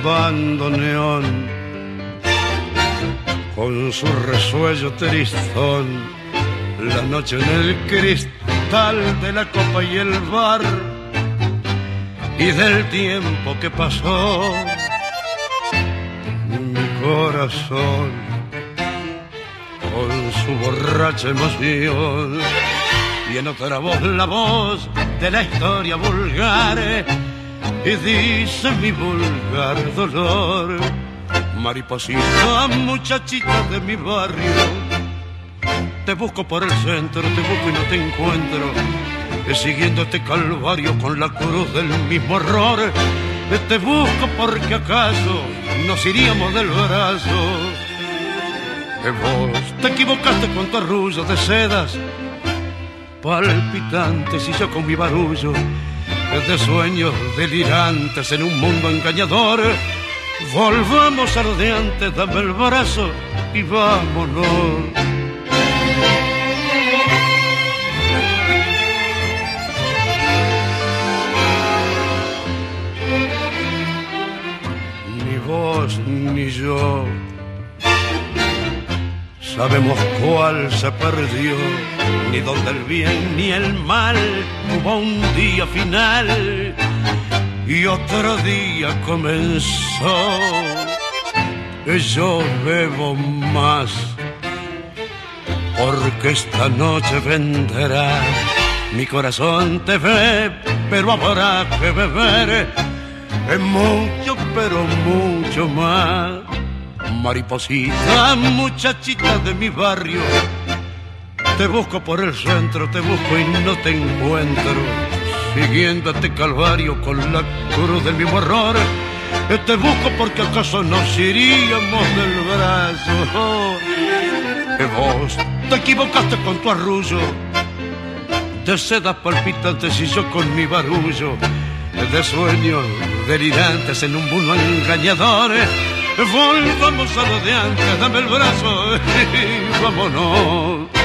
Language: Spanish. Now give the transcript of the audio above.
un bandoneón con su resuello tristón, la noche en el cristal de la copa y el bar y del tiempo que pasó, mi corazón con su borracha emoción y en otra voz la voz de la historia vulgar y dice mi vulgar dolor. Mariposita muchachita de mi barrio te busco por el centro te busco y no te encuentro siguiendo este calvario con la cruz del mismo error. Te busco porque acaso nos iríamos del brazo. Que vos te equivocaste con tu arrullo de sedas palpitantes y yo con mi barullo de sueños delirantes en un mundo engañador. Volvamos a lo de antes, dame el brazo y vámonos. Ni vos ni yo sabemos cuál se perdió, ni dónde el bien ni el mal hubo un día final y otro día comenzó. Yo bebo más porque esta noche vendrá. Mi corazón te ve, pero habrá que beber es mucho, pero mucho más. Mariposita, muchachita de mi barrio, te busco por el centro, te busco y no te encuentro. Siguiendo este calvario con la cruz del mismo error, te busco porque acaso nos iríamos del brazo. Que vos te equivocaste con tu arrullo, de sedas palpitantes y yo con mi barullo, de sueños delirantes en un mundo engañador. Volvamos a lo de antes, dame el brazo y vámonos.